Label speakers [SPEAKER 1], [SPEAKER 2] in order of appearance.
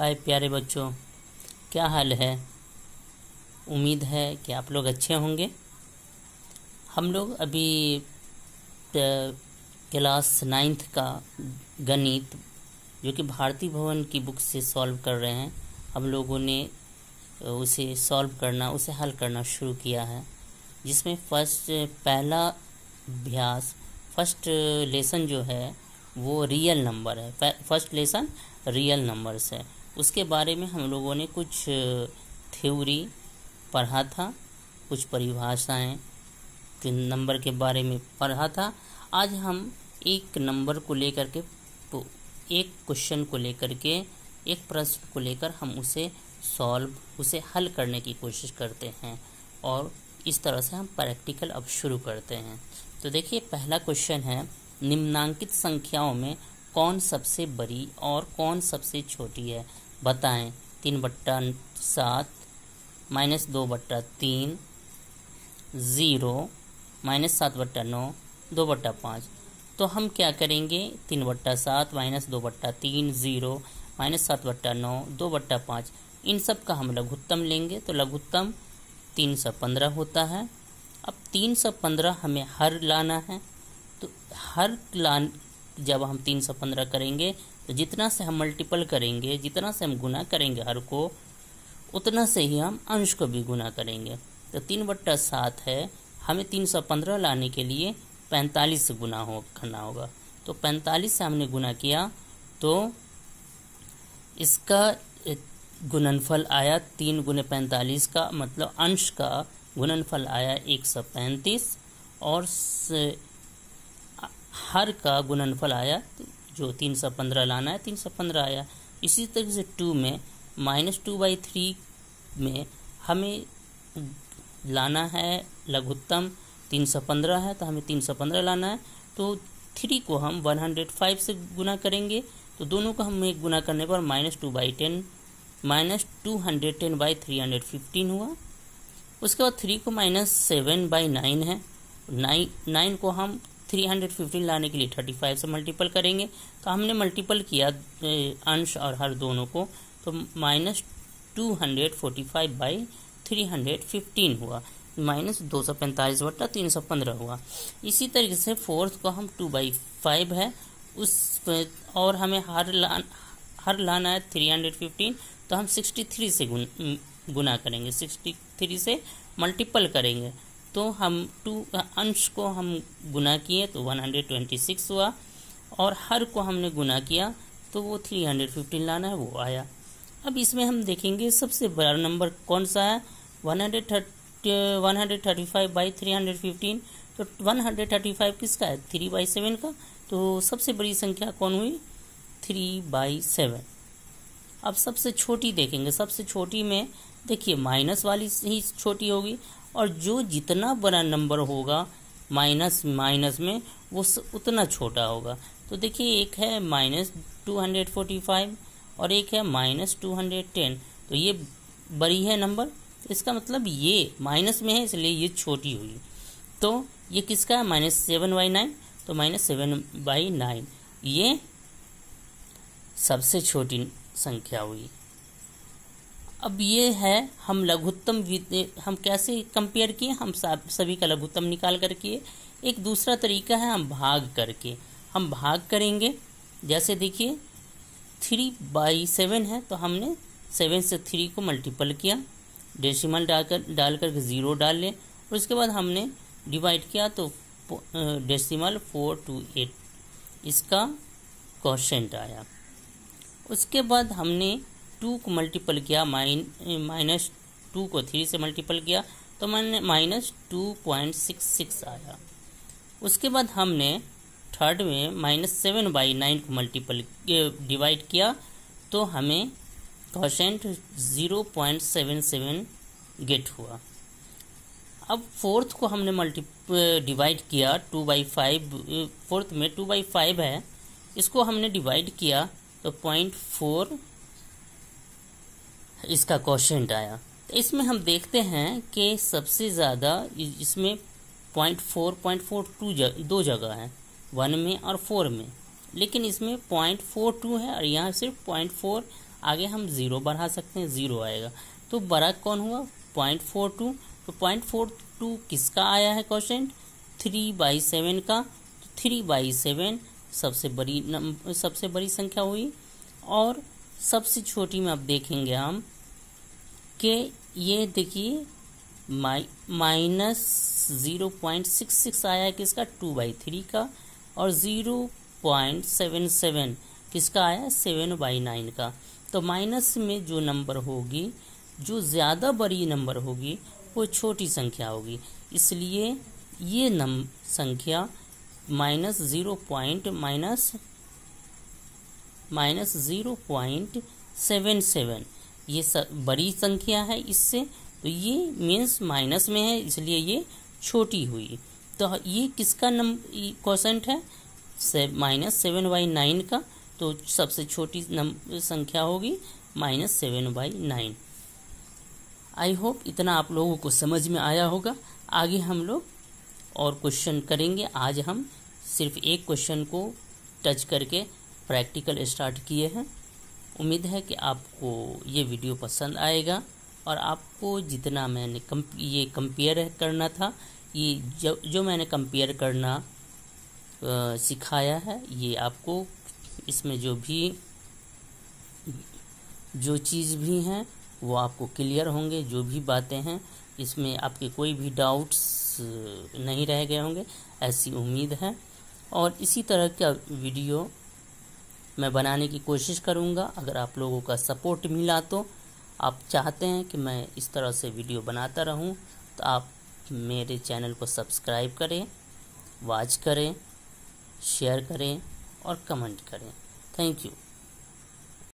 [SPEAKER 1] हाय प्यारे बच्चों, क्या हाल है? उम्मीद है कि आप लोग अच्छे होंगे। हम लोग अभी क्लास नाइन्थ का गणित, जो कि भारती भवन की बुक से सॉल्व कर रहे हैं, हम लोगों ने उसे सॉल्व करना, उसे हल करना शुरू किया है। जिसमें फ़र्स्ट, पहला अभ्यास, फ़र्स्ट लेसन जो है, वो रियल नंबर है। फ़र्स्ट लेसन रियल नंबर्स है। उसके बारे में हम लोगों ने कुछ थ्योरी पढ़ा था, कुछ परिभाषाएँ के नंबर के बारे में पढ़ा था। आज हम एक नंबर को लेकर के एक क्वेश्चन को लेकर के, एक प्रश्न को लेकर हम उसे सॉल्व, उसे हल करने की कोशिश करते हैं और इस तरह से हम प्रैक्टिकल अब शुरू करते हैं। तो देखिए, पहला क्वेश्चन है, निम्नांकित संख्याओं में कौन सबसे बड़ी और कौन सबसे छोटी है? बताएँ। तीन बट्टा सात, माइनस दो बट्टा तीन, ज़ीरो, माइनस सात बट्टा नौ, दो बट्टा पाँच। तो हम क्या करेंगे? तीन बट्टा सात, माइनस दो बट्टा तीन, ज़ीरो, माइनस सात बट्टा नौ, दो बट्टा पाँच। इन सब का हम लघुत्तम लेंगे। तो लघुत्तम तीन सौ पंद्रह होता है। अब तीन सौ पंद्रह हमें हर लाना है। तो हर लान जब हम तीन सौ पंद्रह करेंगे तो जितना से हम मल्टीपल करेंगे, जितना से हम गुना करेंगे हर को, उतना से ही हम अंश को भी गुना करेंगे। तो तीन बट्टा सात है, हमें तीन सौ पंद्रह लाने के लिए पैंतालीस से गुना हो, करना होगा। तो पैंतालीस से हमने गुना किया तो इसका गुणनफल आया तीन गुने पैंतालीस का मतलब अंश का गुणनफल आया एक सौ पैंतीस, और हर का गुणनफल आया, जो तीन सौ पंद्रह लाना है, तीन सौ पंद्रह आया। इसी तरीके से टू में, माइनस टू बाई थ्री में हमें लाना है लघुत्तम तीन सौ पंद्रह है तो हमें तीन सौ पंद्रह लाना है। तो थ्री को हम वन हंड्रेड फाइव से गुना करेंगे तो दोनों को हमें गुना करने पर minus two by ten, minus two hundred ten by three hundred fifteen हुआ। उसके बाद थ्री को माइनस सेवन बाई नाइन है। नाइन नाइन को हम थ्री हंड्रेड फिफ्टीन लाने के लिए थर्टी फाइव से मल्टीपल करेंगे। तो हमने मल्टीपल किया अंश और हर दोनों को। तो minus two hundred forty five by three hundred fifteen हुआ। माइनस दो सौ पैंतालीस बट्टा तीन सौ पंद्रह हुआ। इसी तरीके से फोर्थ को हम टू बाई फाइव है। उस और हमें हर लान हर लाना है थ्री हंड्रेड फिफ्टीन तो हम सिक्सटी थ्री से गुन, गुना करेंगे। सिक्सटी थ्री से मल्टीपल करेंगे। तो हम टू अंश को हम गुना किए तो वन हंड्रेड ट्वेंटी सिक्स हुआ। और हर को हमने गुना किया तो वो थ्री हंड्रेड फिफ्टीन लाना है, वो आया। अब इसमें हम देखेंगे सबसे बड़ा नंबर कौन सा है? One hundred thirty one hundred thirty five by three hundred fifteen तो वन हंड्रेड थर्टी फाइव किसका है? थ्री बाई सेवन का। तो सबसे बड़ी संख्या कौन हुई? थ्री बाई सेवन अब सबसे छोटी देखेंगे। सबसे छोटी में देखिए माइनस वाली ही छोटी होगी। और जो जितना बड़ा नंबर होगा माइनस माइनस में, वो उतना छोटा होगा। तो देखिए, एक है minus two hundred forty five और एक है माइनस टू हंड्रेड टेन तो ये बड़ी है नंबर इसका मतलब ये माइनस में है, इसलिए ये छोटी हुई तो ये किसका है? माइनस सेवन बाई नाइन तो माइनस सेवन बाई नाइन ये सबसे छोटी संख्या हुई अब ये है हम लघुत्तम हम कैसे कंपेयर किए? हम सभी का लघुत्तम निकाल कर किए। एक दूसरा तरीका है हम भाग करके हम भाग करेंगे। जैसे देखिए थ्री बाई सेवन है तो हमने सेवन से थ्री को मल्टीपल किया। डेसिमल डालकर डाल ज़ीरो डाल लें। और उसके बाद हमने डिवाइड किया तो डेसिमल फोर टू एट इसका क्वेश्चन आया। उसके बाद हमने टू को मल्टीपल किया, माइन माइनस टू को थ्री से मल्टीपल किया तो मैंने minus two point six six आया। उसके बाद हमने थर्ड में माइनस सेवन बाई नाइन को मल्टीपल डिवाइड किया तो हमें question zero point seven seven get हुआ। अब फोर्थ को हमने मल्टी डिवाइड किया टू बाई फाइव फोर्थ में टू बाई फाइव है, इसको हमने डिवाइड किया तो पॉइंट फोर इसका क्वेश्चन आया। तो इसमें हम देखते हैं कि सबसे ज़्यादा इसमें point four point four two दो जगह है। वन में और फोर में। लेकिन इसमें पॉइंट फोर टू है और यहाँ सिर्फ़ पॉइंट फोर आगे हम ज़ीरो बढ़ा सकते हैं ज़ीरो आएगा। तो बड़ा कौन हुआ? पॉइंट फोर टू तो पॉइंट फोर टू किसका आया है क्वेश्चन थ्री बाई सेवन का। तो थ्री बाई सेवन सबसे बड़ी सबसे बड़ी संख्या हुई। और सबसे छोटी में अब देखेंगे हम कि ये देखिए, माइ, minus zero point six six आया है किसका? टू बाई थ्री का। और ज़ीरो पॉइंट सेवन सेवन किसका आया? है सेवन बाई नाइन का। तो माइनस में जो नंबर होगी, जो ज़्यादा बड़ी नंबर होगी, वो छोटी संख्या होगी। इसलिए ये नम, संख्या minus zero point minus minus zero point seven seven. ये बड़ी संख्या है इससे। तो ये मीन्स माइनस में है, इसलिए ये छोटी हुई। तो ये किसका नम क्वेश्चन है? से माइनस सेवन बाई नाइन का। तो सबसे छोटी संख्या होगी minus seven by nine I hope इतना आप लोगों को समझ में आया होगा। आगे हम लोग और क्वेश्चन करेंगे। आज हम सिर्फ़ एक क्वेश्चन को टच करके प्रैक्टिकल स्टार्ट किए हैं। उम्मीद है कि आपको ये वीडियो पसंद आएगा और आपको जितना मैंने कम ये कंपेयर करना था ये जो जो मैंने कंपेयर करना आ, सिखाया है ये आपको इसमें जो भी जो चीज़ भी हैं वो आपको क्लियर होंगे जो भी बातें हैं इसमें आपके कोई भी डाउट्स नहीं रह गए होंगे ऐसी उम्मीद है। और इसी तरह का वीडियो मैं बनाने की कोशिश करूँगा। अगर आप लोगों का सपोर्ट मिला तो आप चाहते हैं कि मैं इस तरह से वीडियो बनाता रहूँ तो आप मेरे चैनल को सब्सक्राइब करें, वॉच करें, शेयर करें और कमेंट करें। Thank you.